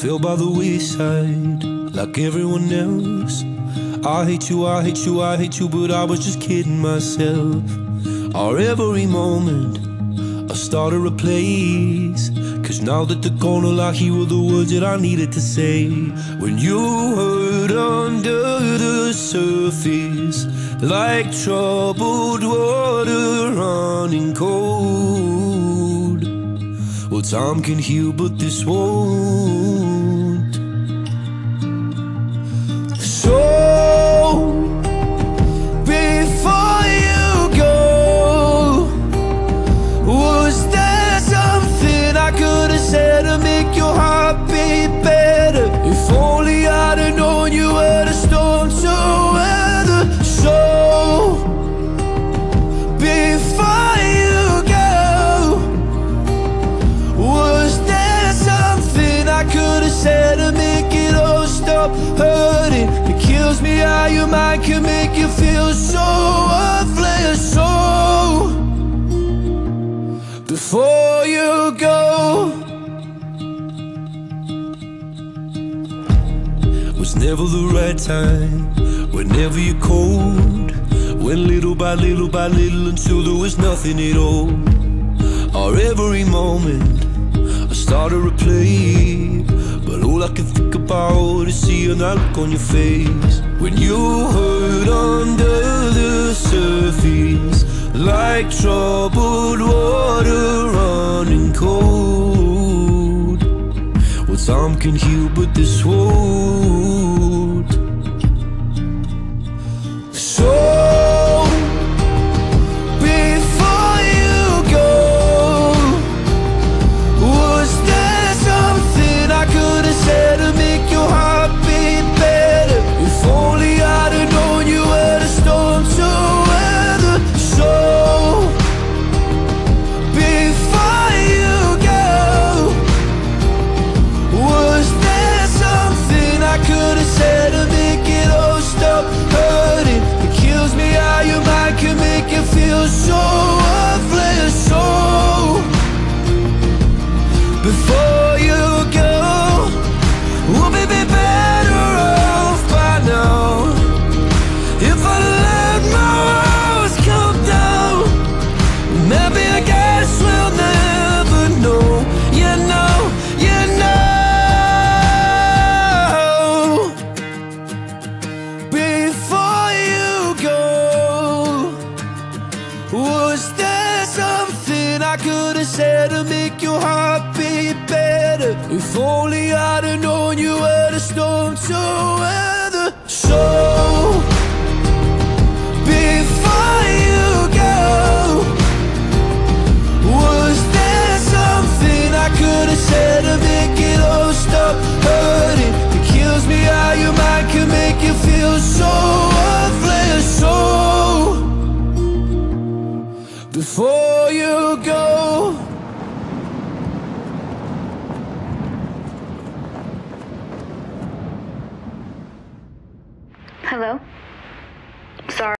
fell by the wayside like everyone else. I hate you, I hate you, I hate you, but I was just kidding myself. Our every moment, I started a place. Cause now that the corner I hear were the words that I needed to say. When you hurt under the surface, like troubled water running cold. Well, time can heal, but this won't. It kills me how your mind can make you feel so worthless. So, before you go, was never the right time. Whenever you're cold, went little by little by little until there was nothing at all. Our every moment, I started to play, seeing that look on your face when you hurt under the surface, like troubled water running cold. Well, time can heal, but this won't. So could have said to make your heart beat better? If only I'd have known you were the storm to before you go. Hello?